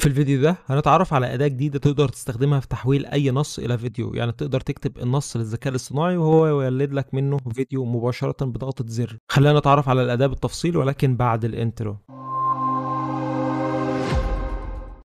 في الفيديو ده هنتعرف على أداة جديدة تقدر تستخدمها في تحويل أي نص إلى فيديو. يعني تقدر تكتب النص للذكاء الاصطناعي وهو يولد لك منه فيديو مباشرة بضغطة زر. خلينا نتعرف على الأداة بالتفصيل ولكن بعد ال intro.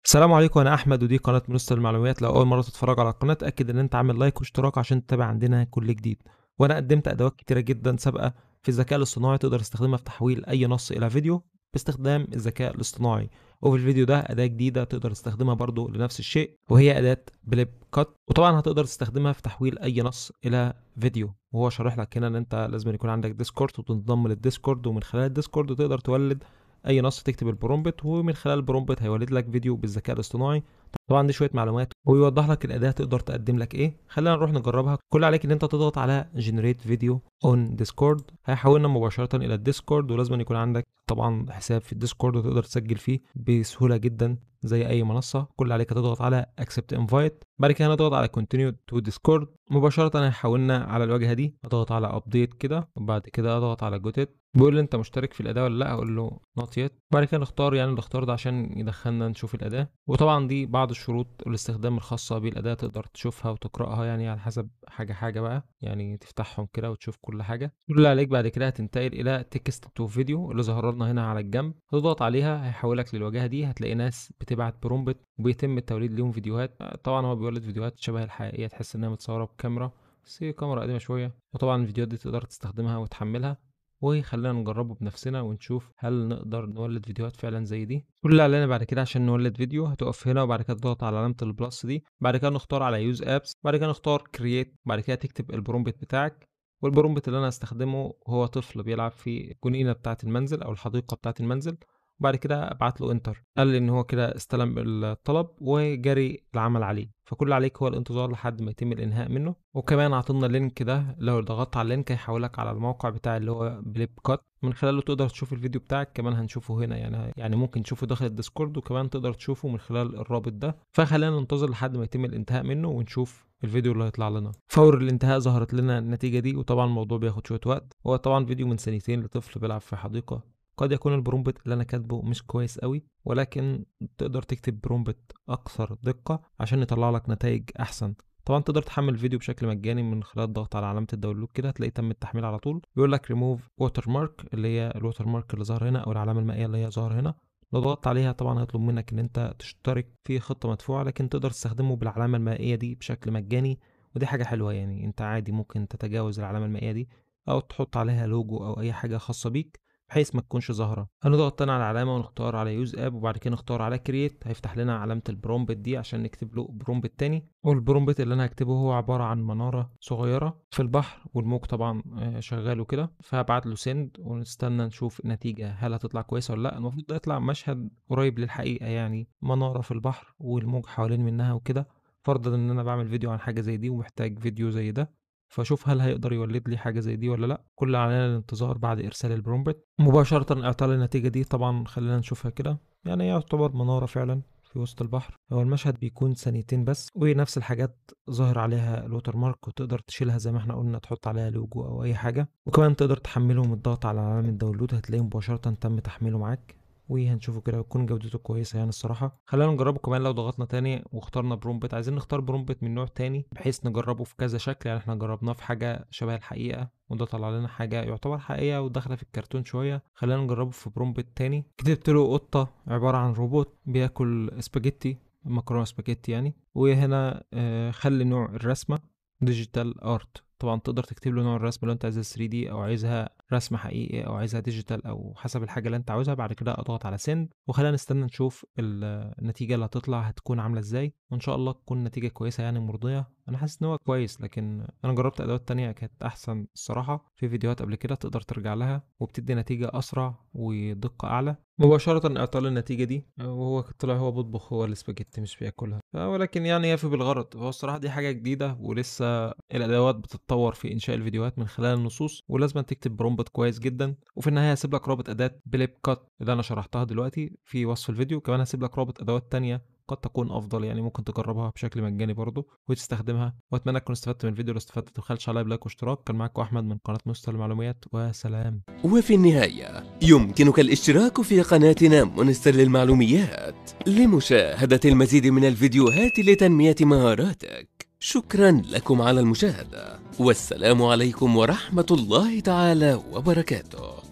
السلام عليكم أنا أحمد ودي قناة منصه المعلومات. لو أول مرة تتفرج على القناة اتاكد إن أنت عامل like واشتراك عشان تتابع عندنا كل جديد. وأنا قدمت أدوات كتيرة جدا سابقة في الذكاء الاصطناعي تقدر تستخدمها في تحويل أي نص إلى فيديو. باستخدام الذكاء الاصطناعي. وفي الفيديو ده أداة جديدة تقدر تستخدمها برضو لنفس الشيء وهي أداة BlipCut وطبعا هتقدر تستخدمها في تحويل أي نص إلى فيديو. وهو شارح لك هنا إن أنت لازم يكون عندك Discord وتنضم لل Discord ومن خلال ال Discord تقدر تولد أي نص تكتب ال prompt ومن خلال ال prompt هيولد لك فيديو بالذكاء الاصطناعي. طبعا دي شوية معلومات ويوضح لك الأداة تقدر تقدم لك إيه. خلينا نروح نجربها. كل عليك إن أنت تضغط على generate video on Discord هيحولنا مباشرة إلى ال Discord ولازم يكون عندك طبعا حساب في ال Discord وتقدر تسجل فيه بسهولة جدا زي أي منصة. كل عليك تضغط على accept invite بعد كده هنضغط على continue to Discord مباشرة هيحولنا على الواجهة دي. اضغط على update كده وبعد كده اضغط على got it بيقول لي أنت مشترك في الأداة ولا لأ؟ أقول له not yet بعد كده نختار يعني الاختيار ده عشان يدخلنا نشوف الأداة. وطبعا دي بعض الشروط الاستخدام الخاصة بالاداه تقدر تشوفها وتقرأها يعني على حسب حاجة حاجة بقى يعني تفتحهم كده وتشوف كل حاجة. كل اللي عليك بعد كده هتنتقل إلى text to video اللي ظهر لنا هنا على الجنب. تضغط عليها هيحولك للواجهة دي هتلاقي ناس بتبعت prompt وبيتم التوليد ليهم فيديوهات. طبعا هو بيولد فيديوهات شبه الحقيقية تحس إنها متصورة بكاميرا بس هي كاميرا قديمة شوية. وطبعا الفيديوهات دي تقدر تستخدمها وتحملها. وخلينا نجربه بنفسنا ونشوف هل نقدر نولد فيديوهات فعلا زي دي. كل اللي علينا بعد كده عشان نولد فيديو هتقف هنا وبعد كده تضغط على علامة ال plus دي. بعد كده نختار على use apps بعد كده نختار create بعد كده تكتب ال prompt بتاعك. وال prompt اللي أنا هستخدمه هو طفل بيلعب في الجنينة بتاعة المنزل أو الحديقة بتاعة المنزل. وبعد كده ابعت له enter. قال لي إن هو كده استلم الطلب وجري العمل عليه. فكل عليك هو الانتظار لحد ما يتم الإنهاء منه. وكمان عطى لنا ال link ده. لو ضغطت على ال link هيحولك على الموقع بتاع اللي هو Blipcut. من خلاله تقدر تشوف الفيديو بتاعك. كمان هنشوفه هنا. يعني يعني ممكن تشوفه داخل ال Discord. وكمان تقدر تشوفه من خلال الرابط ده. فخلينا ننتظر لحد ما يتم الإنتهاء منه ونشوف الفيديو اللي هيطلع لنا. فور الإنتهاء ظهرت لنا النتيجة دي. وطبعا الموضوع بياخد شوية وقت. هو طبعا فيديو من سنتين لطفل بيلعب في حديقة. قد يكون ال prompt اللي أنا كاتبه مش كويس قوي ولكن تقدر تكتب prompt أكثر دقة عشان يطلع لك نتائج أحسن. طبعا تقدر تحمل الفيديو بشكل مجاني من خلال الضغط على علامة ال download كده هتلاقي تم التحميل على طول. بيقول لك ريموف ووتر مارك اللي هي ال watermark اللي ظهر هنا أو العلامة المائية اللي هي ظهر هنا. لو ضغطت عليها طبعا هيطلب منك إن أنت تشترك في خطة مدفوعة لكن تقدر تستخدمه بالعلامة المائية دي بشكل مجاني. ودي حاجة حلوة يعني أنت عادي ممكن تتجاوز العلامة المائية دي أو تحط عليها لوجو أو أي حاجة خاصة بيك. بحيث ما تكونش ظاهرة. هنضغط تاني على العلامه ونختار على use app وبعد كده نختار على create هيفتح لنا علامة ال prompt دي عشان نكتب له prompt تاني. وال prompt اللي أنا هكتبه هو عبارة عن منارة صغيرة في البحر والموج طبعا شغال وكده. فهبعت له send ونستنى نشوف النتيجه هل هتطلع كويسة ولا لأ. المفروض يطلع مشهد قريب للحقيقة يعني. منارة في البحر والموج حوالين منها وكده. فرضا إن أنا بعمل فيديو عن حاجة زي دي ومحتاج فيديو زي ده. فأشوف هل هيقدر يولد لي حاجة زي دي ولا لأ. كل علينا الانتظار بعد إرسال ال prompt. مباشرة اعطى النتيجة دي طبعا خلينا نشوفها كده. يعني يعتبر منارة فعلا في وسط البحر. هو المشهد بيكون ثانيتين بس ونفس الحاجات ظاهر عليها ال watermark وتقدر تشيلها زي ما إحنا قلنا تحط عليها لوجو أو أي حاجة. وكمان تقدر تحمله من الضغط على علامة ال download هتلاقيه مباشرة تم تحميله معاك. وهنشوفه كده وتكون جودته كويسة يعني الصراحة. خلينا نجربه كمان لو ضغطنا تاني واخترنا prompt. عايزين نختار prompt من نوع تاني بحيث نجربه في كذا شكل. يعني إحنا جربناه في حاجة شبه الحقيقة وده طلع لنا حاجة يعتبر حقيقية وداخلة في الكرتون شوية. خلينا نجربه في prompt تاني. كتبت له قطة عبارة عن روبوت بياكل سباجيتي مكرونة سباجيتي يعني. وهنا خلي نوع الرسمة digital art طبعا تقدر تكتب له نوع الرسم لو أنت عايزها 3D أو عايزها رسم حقيقي أو عايزها digital أو حسب الحاجة اللي أنت عاوزها بعد كده أضغط على send وخلينا نستنى نشوف النتيجة اللي هتطلع هتكون عاملة إزاي. وإن شاء الله تكون نتيجة كويسة يعني مرضية. أنا حاسس إن هو كويس لكن أنا جربت أدوات تانية كانت أحسن الصراحة. في فيديوهات قبل كده تقدر ترجع لها وبتدي نتيجة أسرع ودقة أعلى. مباشرة اعطى النتيجة دي وهو طلع هو بيطبخ هو السباجيتي مش بياكلها. ولكن يعني يفي بالغرض. هو الصراحة دي حاجة جديدة ولسه الأدوات بتتطور في إنشاء الفيديوهات من خلال النصوص ولازم تكتب prompt كويس جدا. وفي النهاية هسيب لك رابط أداة Blipcut اللي أنا شرحتها دلوقتي في وصف الفيديو. كمان هسيب لك رابط أدوات تانية قد تكون أفضل يعني ممكن تجربها بشكل مجاني برضه وتستخدمها. وأتمنى تكونوا استفدتوا من الفيديو. لو استفدت متبخلش عليا ب like واشتراك. كان معاكم أحمد من قناة مونستر المعلومات. وسلام. وفي النهاية يمكنك الاشتراك في قناتنا مونستر للمعلوميات لمشاهدة المزيد من الفيديوهات لتنمية مهاراتك. شكرا لكم على المشاهدة. والسلام عليكم ورحمة الله تعالى وبركاته.